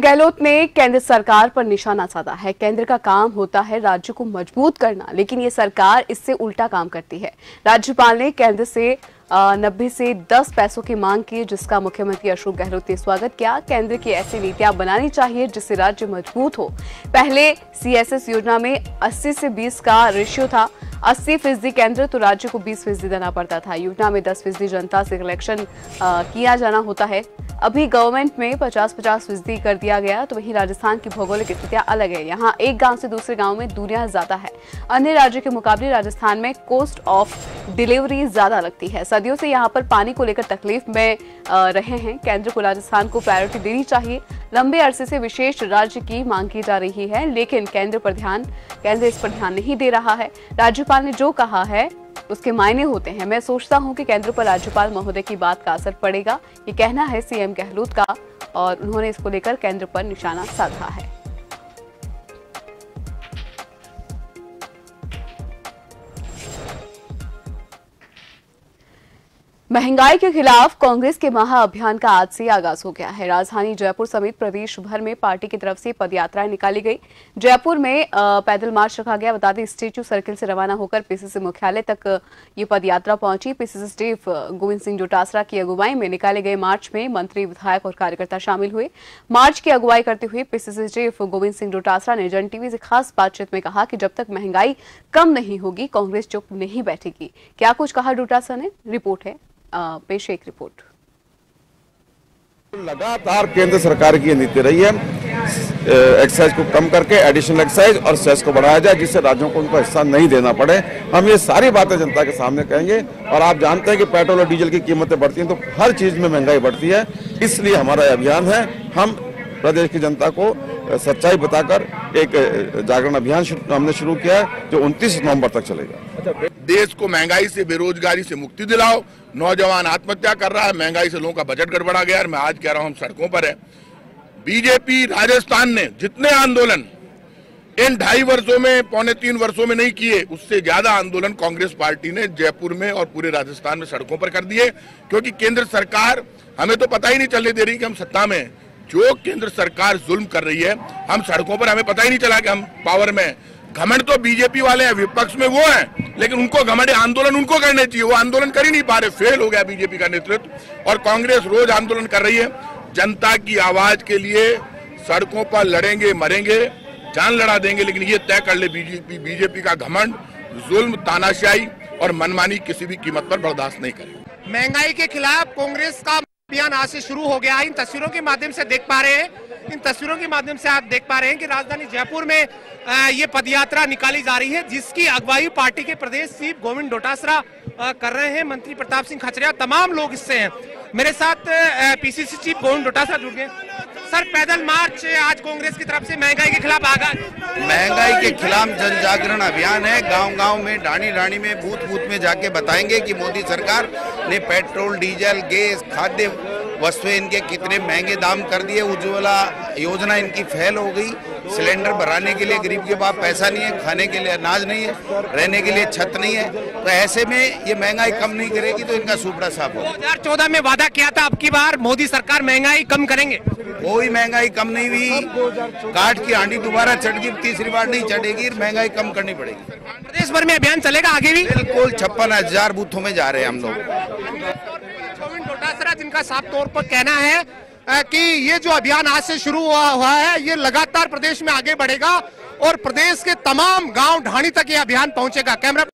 गहलोत ने केंद्र सरकार पर निशाना साधा है। केंद्र का काम होता है राज्य को मज़बूत करना, लेकिन ये सरकार इससे उल्टा काम करती है। राज्यपाल ने केंद्र से नब्बे से दस पैसों की मांग की, जिसका मुख्यमंत्री अशोक गहलोत ने स्वागत किया। केंद्र की ऐसी नीतियाँ बनानी चाहिए जिससे राज्य मज़बूत हो। पहले सीएसएस योजना में 80 से 20 का रेशियो था। अस्सी फ़ीसदी केंद्र तो राज्य को बीस फ़ीसदी देना पड़ता था। योजना में दस फ़ीसदी जनता से कलेक्शन किया जाना होता है। अभी गवर्नमेंट में 50-50 फ़ीसदी कर दिया गया तो वहीं राजस्थान की भौगोलिक स्थितियाँ अलग है। यहाँ एक गाँव से दूसरे गाँव में दूरियाँ ज़्यादा है। अन्य राज्य के मुकाबले राजस्थान में कोस्ट ऑफ़ डिलीवरी ज़्यादा लगती है। सदियों से यहाँ पर पानी को लेकर तकलीफ़ में रहे हैं। केंद्र को राजस्थान को प्रायोरिटी देनी चाहिए। लंबे अरसे से विशेष राज्य की मांग की जा रही है, लेकिन केंद्र पर ध्यान, केंद्र इस पर ध्यान नहीं दे रहा है। राज्यपाल ने जो कहा है, उसके मायने होते हैं। मैं सोचता हूँ कि केंद्र पर राज्यपाल महोदय की बात का असर पड़ेगा। ये कहना है सीएम गहलोत का, और उन्होंने इसको लेकर केंद्र पर निशाना साधा है। महँगाई के खिलाफ कांग्रेस के महाअभियान का आज से आगाज़ हो गया है। राजधानी जयपुर समेत प्रदेश भर में पार्टी की तरफ़ से पदयात्राएँ निकाली गई। जयपुर में पैदल मार्च रखा गया। बता दें, स्टेच्यू सर्किल से रवाना होकर पीसीसी मुख्यालय तक ये पदयात्रा पहुँची। पीसीसी चीफ गोविंद सिंह डोटासरा की अगुवाई में निकाले गए मार्च में मंत्री, विधायक और कार्यकर्ता शामिल हुए। मार्च की अगुवाई करते हुए पीसीसी चीफ गोविंद सिंह डोटासरा ने जन टीवी से खास बातचीत में कहा कि जब तक महँगाई कम नहीं होगी, कांग्रेस चुप नहीं बैठेगी। क्या कुछ कहा डोटासरा ने? रिपोर्ट है। पेश एक रिपोर्ट। लगातार केंद्र सरकार की नीति रही है एक्साइज को कम करके एडिशनल एक्साइज और सेस को बढ़ाया जाए, जिससे राज्यों को उनका हिस्सा नहीं देना पड़े। हम ये सारी बातें जनता के सामने कहेंगे और आप जानते हैं कि पेट्रोल और डीजल की कीमतें बढ़ती हैं तो हर चीज़ में महँगाई बढ़ती है। इसलिए हमारा अभियान है, हम प्रदेश की जनता को सच्चाई बताकर एक जागरण अभियान हमने शुरू किया है, जो उनतीस नवंबर तक चलेगा। देश को महँगाई से, बेरोजगारी से मुक्ति दिलाओ। नौजवान आत्महत्या कर रहा है, महँगाई से लोगों का बजट गड़बड़ा गया मैं आज कह रहा हूँ, हम सड़कों पर है। बीजेपी, राजस्थान ने जितने आंदोलन इन ढाई वर्षों में, पौने तीन वर्षों में नहीं किए, उससे ज़्यादा आंदोलन कांग्रेस पार्टी ने जयपुर में और पूरे राजस्थान में सड़कों पर कर दिए। क्योंकि केंद्र सरकार, हमें तो पता ही नहीं चलने दे रही कि हम सत्ता में जो केंद्र सरकार जुल्म कर रही है, हम सड़कों पर, हमें पता ही नहीं चला कि हम पावर में घमंड तो बीजेपी वाले हैं, विपक्ष में वो हैं, लेकिन उनको घमंड, आंदोलन उनको करने चाहिए। वो आंदोलन कर ही नहीं पा रहे, फेल हो गया बीजेपी का नेतृत्व और कांग्रेस रोज आंदोलन कर रही है। जनता की आवाज़ के लिए सड़कों पर लड़ेंगे, मरेंगे, जान लड़ा देंगे, लेकिन ये तय कर ले बीजेपी बीजेपी का घमंड, जुल्म, तानाशाही और मनमानी किसी भी कीमत पर बर्दाश्त नहीं करेगी। महँगाई के खिलाफ कांग्रेस का अभियान आज से शुरू हो गया। इन तस्वीरों के माध्यम से देख पा रहे हैं इन तस्वीरों के माध्यम से आप देख पा रहे हैं कि राजधानी जयपुर में ये पदयात्रा निकाली जा रही है, जिसकी अगुवाई पार्टी के प्रदेश चीफ गोविंद डोटासरा कर रहे हैं। मंत्री प्रताप सिंह खचरिया तमाम लोग इससे हैं। मेरे साथ पीसीसी चीफ गोविंद डोटासरा जुड़ गए। सर, पैदल मार्च आज कांग्रेस की तरफ़ से महँगाई के खिलाफ आगा महँगाई के खिलाफ जन जागरण अभियान है। गाँव गाँव में डाणी डाणी में बूथ बूथ में जाके बताएँगे कि मोदी सरकार ने पेट्रोल, डीजल, गैस, खाद्य वस्तुएँ इनके कितने महँगे दाम कर दिए उज्ज्वला योजना इनकी फेल हो गई। सिलेंडर भराने के लिए गरीब के पास पैसा नहीं है खाने के लिए अनाज नहीं है रहने के लिए छत नहीं है। तो ऐसे में ये महँगाई कम नहीं करेगी तो इनका सुपड़ा साफ़ हो चौदह में वादा किया था अब की बार मोदी सरकार महँगाई कम करेंगे। कोई महँगाई कम नहीं हुई। काट की आंडी दोबारा चढ़ गई तीसरी बार नहीं चढ़ेगी महँगाई कम करनी पड़ेगी। प्रदेश भर में अभियान चलेगा आगे भी? बिल्कुल छप्पन हज़ार बूथों में जा रहे हैं हम लोग। जिनका साफ़ तौर पर कहना है कि ये जो अभियान आज से शुरू हुआ हुआ है, ये लगातार प्रदेश में आगे बढ़ेगा और प्रदेश के तमाम गाँव ढाणी तक ये अभियान पहुंचेगा। कैमरा